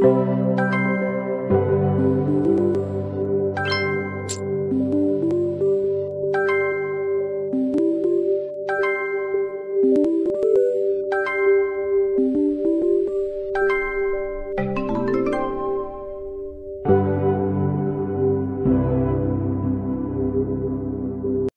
Música